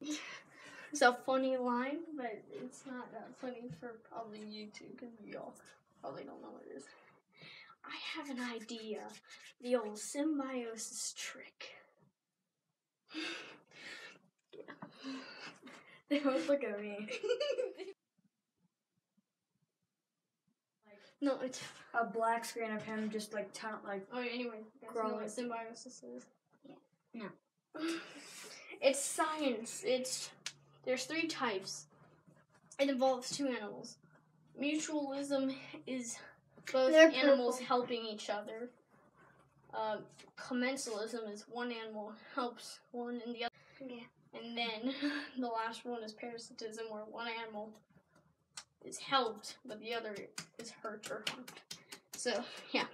great. It's a funny line, but it's not that funny for probably YouTube because y'all probably don't know what it is. I have an idea. The old symbiosis trick. yeah. They both look at me. no, it's A black screen of him just like ton like Oh, anyway, you guys what symbiosis is? Yeah. it's science. It's there's three types. It involves two animals. Mutualism is both They're animals purple. helping each other. Um, commensalism is one animal helps one and the other. Yeah. And then the last one is parasitism, where one animal is helped, but the other is hurt or harmed. So, yeah.